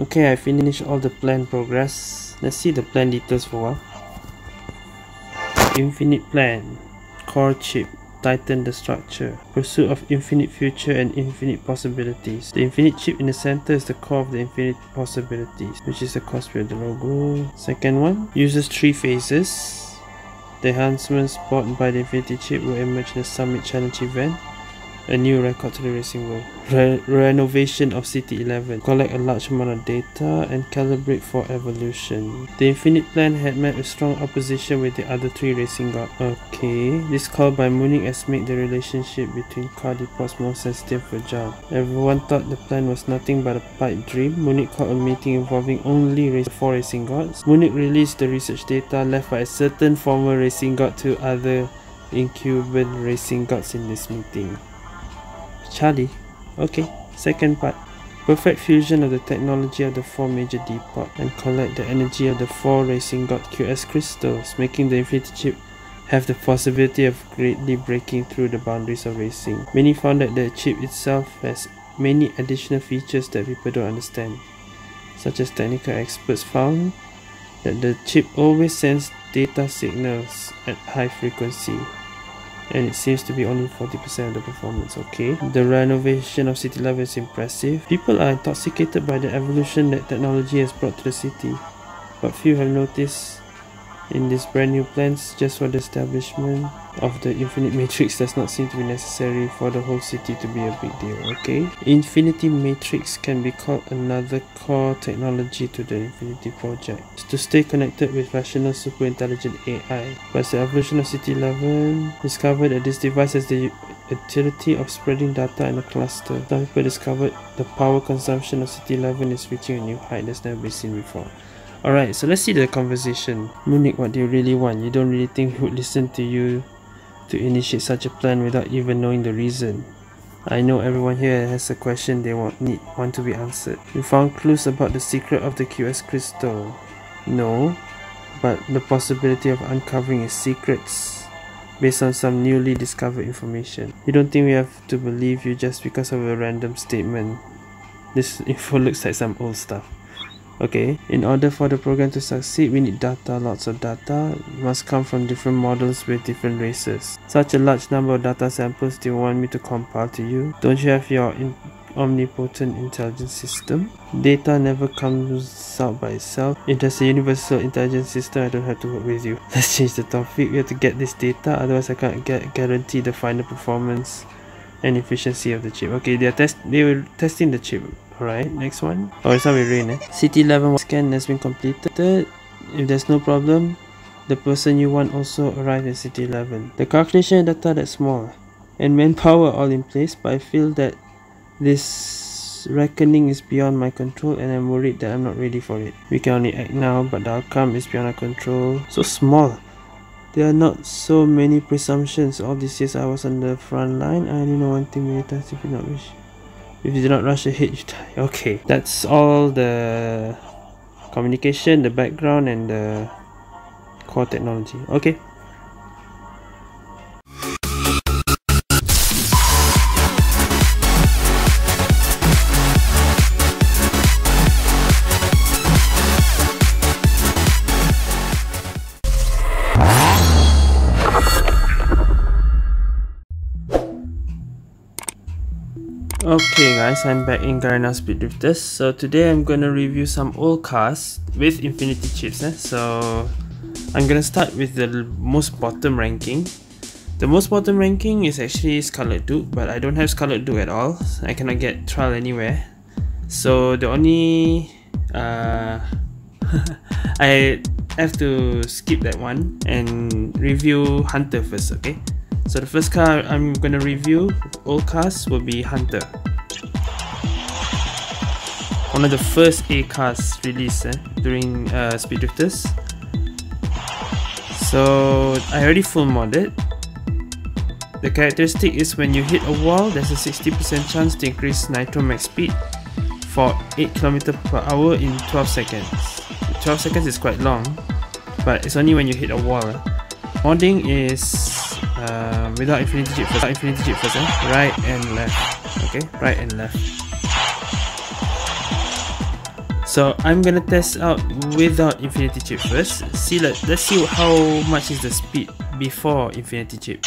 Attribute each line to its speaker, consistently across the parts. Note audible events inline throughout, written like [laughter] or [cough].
Speaker 1: Okay, I finished all the plan progress. Let's see the plan details for a while. Infinite plan, core chip, tighten the structure, pursuit of infinite future and infinite possibilities. The infinite chip in the center is the core of the infinite possibilities, which is the cosplay of the logo. Second one, uses three phases. The enhancements bought by the infinity chip will emerge in the summit challenge event a new record to the racing world. Re renovation of City 11. Collect a large amount of data and calibrate for evolution. The Infinite Plan had met with strong opposition with the other three racing gods. Okay, this call by Munich has made the relationship between car depots more sensitive and fragile. Everyone thought the plan was nothing but a pipe dream. Munich called a meeting involving only race four racing gods. Munich released the research data left by a certain former racing god to other incumbent racing gods in this meeting. Charlie. Okay, second part. Perfect fusion of the technology of the four major depot and collect the energy of the four racing god QS crystals, making the Infinity chip have the possibility of greatly breaking through the boundaries of racing. Many found that the chip itself has many additional features that people don't understand, such as technical experts found that the chip always sends data signals at high frequency and it seems to be only 40% of the performance okay? The renovation of city 11 is impressive. People are intoxicated by the evolution that technology has brought to the city but few have noticed in these brand new plans just for the establishment of the infinite matrix does not seem to be necessary for the whole city to be a big deal okay? Infinity matrix can be called another core technology to the infinity project. To stay connected with rational super intelligent ai but the evolution of city 11 discovered that this device has the utility of spreading data in a cluster. Some people discovered the power consumption of city 11 is reaching a new height that's never been seen before Alright, so let's see the conversation. Munich, what do you really want? You don't really think he would listen to you to initiate such a plan without even knowing the reason. I know everyone here has a question they want need want to be answered. You found clues about the secret of the QS crystal. No, but the possibility of uncovering its secrets based on some newly discovered information. You don't think we have to believe you just because of a random statement. This [laughs] info looks like some old stuff okay in order for the program to succeed we need data lots of data. Must come from different models with different races. Such a large number of data samples do you want me to compile to you? Don't you have your in omnipotent intelligence system? Data never comes out by itself. If there's a universal intelligence system i don't have to work with you. [laughs] Let's change the topic. We have to get this data otherwise i can't get guarantee the final performance and efficiency of the chip. Okay they are test they were testing the chip Alright, next one. Oh, it's not with rain, eh? City 11 scan has been completed. If there's no problem, the person you want also arrive in City 11. The calculation data that's small and manpower all in place, but I feel that this reckoning is beyond my control and I'm worried that I'm not ready for it. We can only act now, but the outcome is beyond our control. So small. There are not so many presumptions. All these years I was on the front line. I only know one thing many times if you not wish. If you do not rush ahead, you die. Okay, that's all the communication, the background, and the core technology. Okay. Okay guys, I'm back in Garena Speed Drifters. So today I'm gonna review some old cars with Infinity chips. Eh? So I'm gonna start with the most bottom ranking. The most bottom ranking is actually Scarlet Duke, but I don't have Scarlet Duke at all. I cannot get trial anywhere. So the only uh, [laughs] I have to skip that one and review Hunter first, okay? So the first car I'm gonna review, old cars, will be Hunter. One of the first A cars released eh, during uh, Speed Drifters. So I already full modded. The characteristic is when you hit a wall, there's a 60% chance to increase nitro max speed for 8 km per hour in 12 seconds. 12 seconds is quite long, but it's only when you hit a wall. Eh. Modding is uh, without infinity chip first, without infinity chip first, eh? right and left. Okay, right and left. So I'm gonna test out without Infinity Chip first. See, let, let's see how much is the speed before Infinity Chip.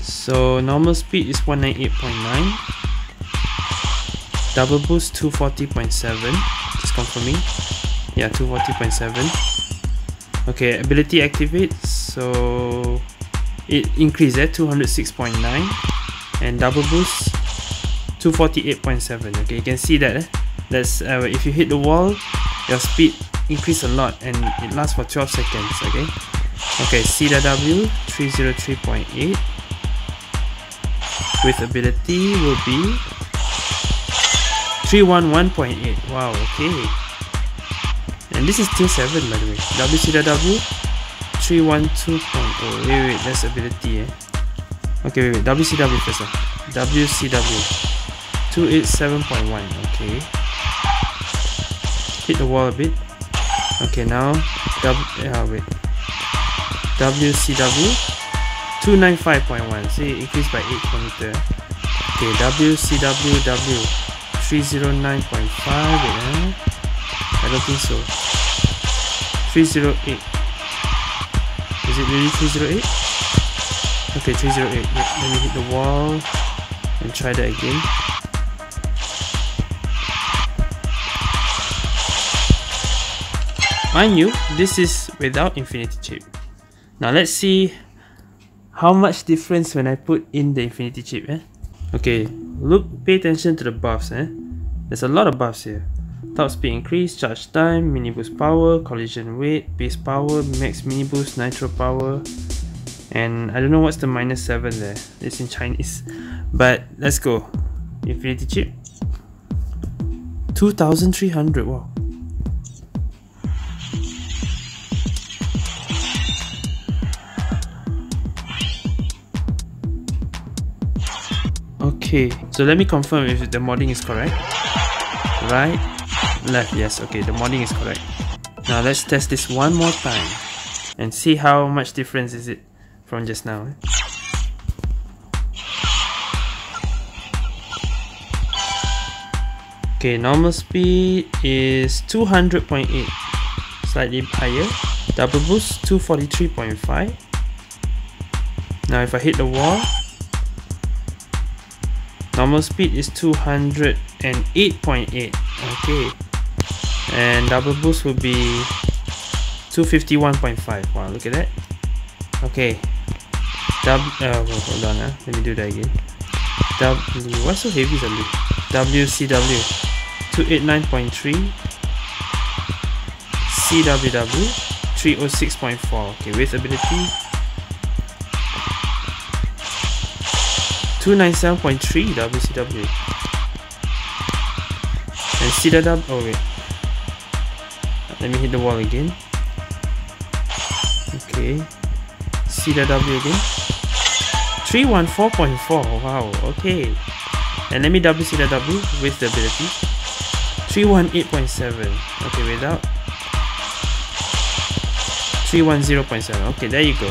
Speaker 1: So normal speed is 198.9 Double boost 240.7 Just confirming. Yeah 240.7 Okay ability activate. So it increased at 206.9 and double boost 248.7 okay you can see that eh? that's uh, if you hit the wall your speed increase a lot and it lasts for 12 seconds okay? Okay CW 303.8 with ability will be 311.8 wow okay. And this is still 7 by the way. WCW 312.0 wait wait that's ability eh? Okay wait wait. WCW first uh. WCW 287.1 okay. Hit the wall a bit. Okay now w uh, wait. WCW 295.1 see increased by 8 kilometer. Okay WCWW 309.5 eh? I don't think so. 308 is it really 308 okay 308 let me hit the wall and try that again mind you this is without infinity chip now let's see how much difference when I put in the infinity chip eh? Okay, look, pay attention to the buffs eh? There's a lot of buffs here. Top speed increase, charge time, mini boost power, collision weight, base power, max mini boost, nitro power, and I don't know what's the minus 7 there. It's in Chinese. But let's go. Infinity chip. 2300, wow. Okay, so let me confirm if the modding is correct. Right, left, yes, okay, the modding is correct. Now let's test this one more time and see how much difference is it from just now. Eh? Okay, normal speed is 200.8, slightly higher. Double boost 243.5. Now if I hit the wall, normal speed is 208.8 okay and double boost will be 251.5 wow look at that. Okay. W uh, hold on uh, let me do that again. W what's so heavy suddenly WCW 289.3 CWW 306.4 okay with ability. 297.3 WCW. And CW, oh wait. Let me hit the wall again. Okay. see the W again. 314.4, wow, okay. And let me double see the W with the ability. 318.7, okay, without. 310.7, okay, there you go.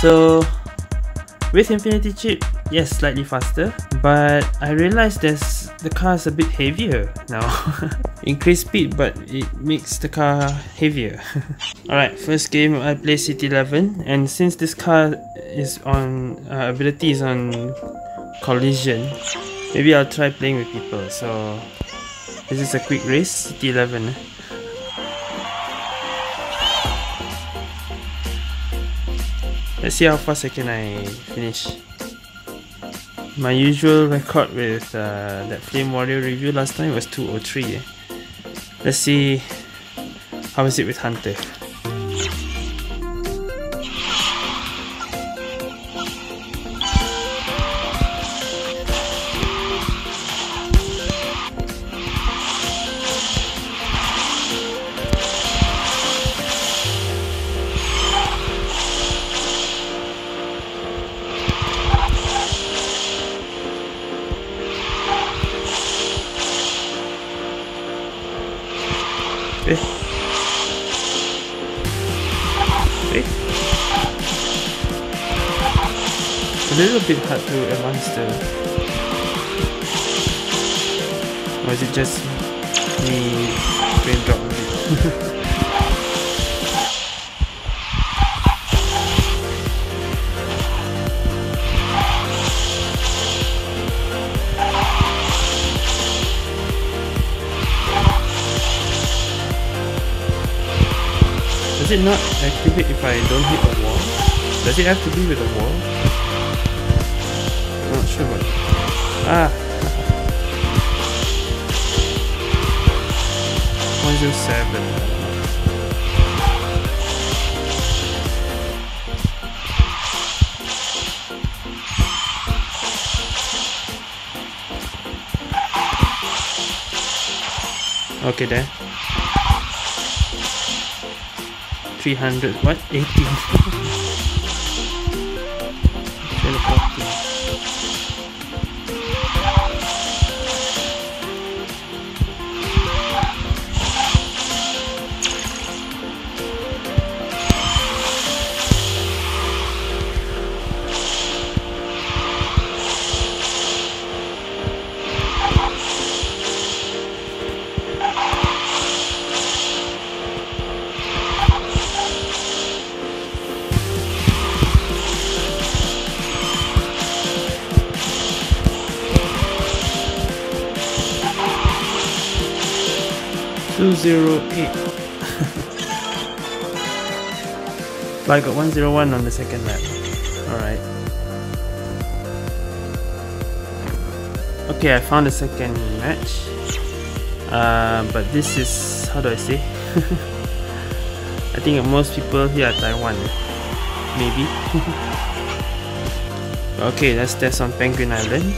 Speaker 1: So, with Infinity Chip, yes, slightly faster, but I realized there's the car is a bit heavier now. [laughs] Increased speed, but it makes the car heavier. [laughs] Alright, first game I play City 11, and since this car is on uh, ability is on collision, maybe I'll try playing with people. So this is a quick race, City 11. Let's see how fast I can I finish. My usual record with uh, that Flame Warrior review last time was 203. Eh? Let's see how is it with Hunter. Little bit hard to advance the... Or is it just me brain drop a bit? Does it not activate if I don't hit a wall? Does it have to be with a wall? Ah! 0.07 Okay there. 300 what? 18 [laughs] Two zero eight. but I got one zero one on the second lap. Alright. Okay, I found the second match. Uh, but this is how do I say? [laughs] I think most people here are Taiwan. Maybe. [laughs] okay, let's test on Penguin Island.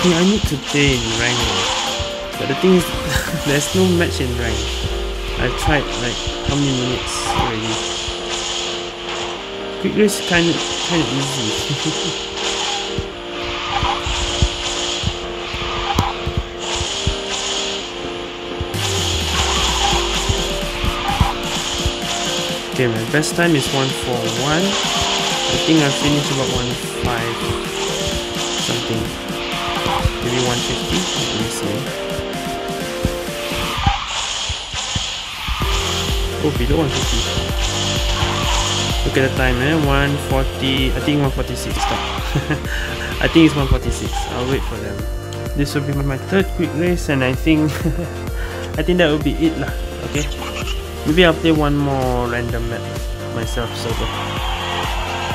Speaker 1: Okay, I need to play in rank eh. But the thing is, [laughs] there's no match in rank. I've tried like how many minutes already. Quick race kind of kind of easy. [laughs] okay, my best time is 141. I think I finished about 1.5 something maybe 150 let me see. Oh below 150 look at the time eh? 140 I think 146 stop [laughs] I think it's 146 I'll wait for them. This will be my third quick race and I think [laughs] I think that will be it lah okay? Maybe I'll play one more random map myself so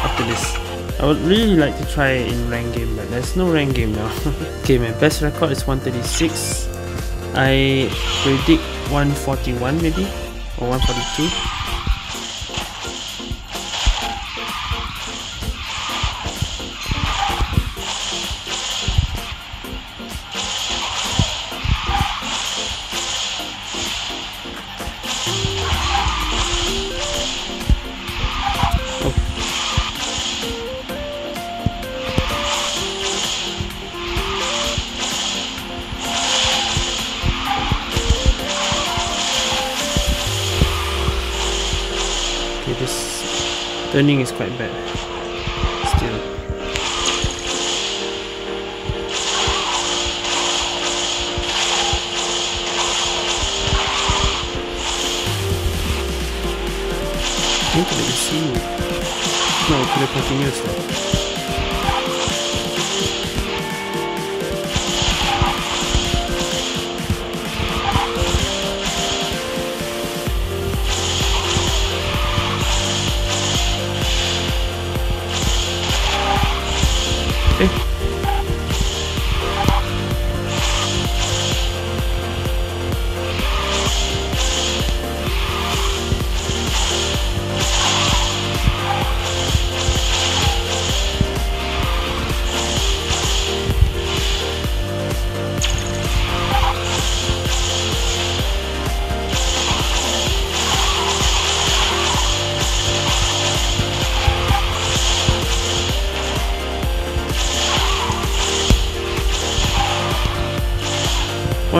Speaker 1: after this I would really like to try it in rank game but there's no rank game now. [laughs] okay my best record is 136. I predict 141 maybe or 142. turning is quite bad still Look at the sea. No, could have continued.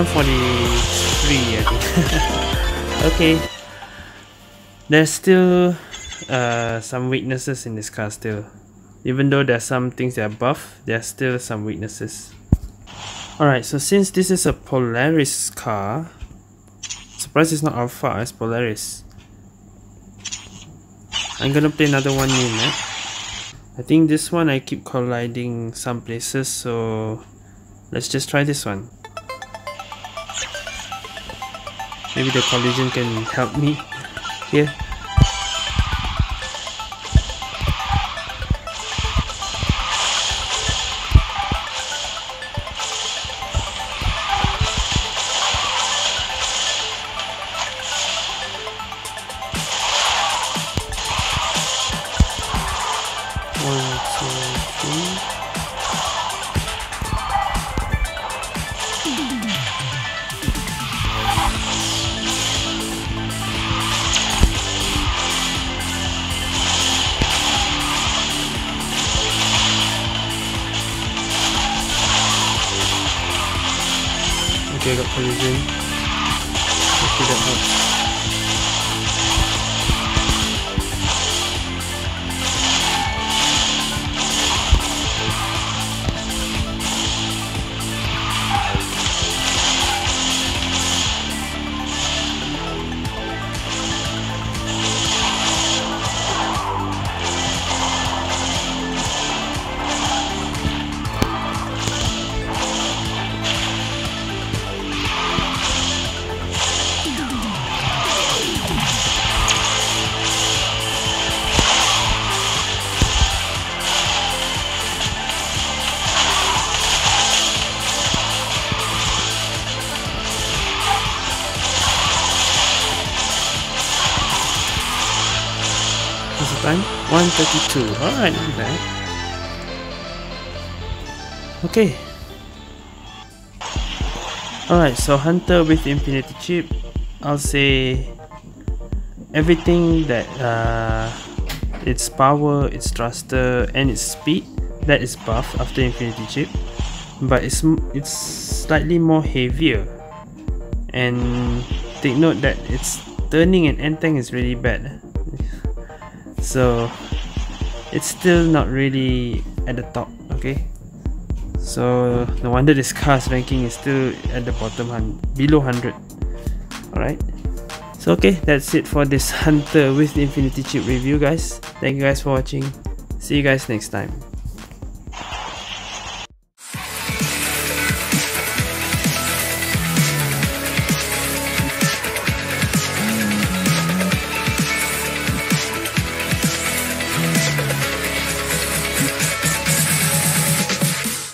Speaker 1: To the continuous [laughs] okay. There's still uh, some weaknesses in this car still. Even though there's some things that are buff, there's still some weaknesses. Alright, so since this is a Polaris car, surprise it's not Alpha, it's Polaris. I'm gonna play another one new map. I think this one I keep colliding some places, so let's just try this one. Maybe the collision can help me here. Okay, time? 132. Alright, not bad. Okay. Alright, so Hunter with Infinity Chip. I'll say everything that uh, its power, its thruster, and its speed that is buffed after Infinity Chip, but it's it's slightly more heavier. And take note that its turning and end tank is really bad so it's still not really at the top okay? So no wonder this car's ranking is still at the bottom below 100 alright? So okay that's it for this [laughs] hunter with the infinity chip review guys. Thank you guys for watching. See you guys next time